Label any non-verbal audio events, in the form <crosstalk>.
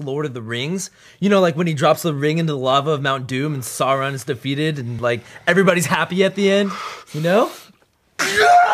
Lord of the Rings. You know, like when he drops the ring into the lava of Mount Doom and Sauron is defeated and like everybody's happy at the end. You know? <laughs>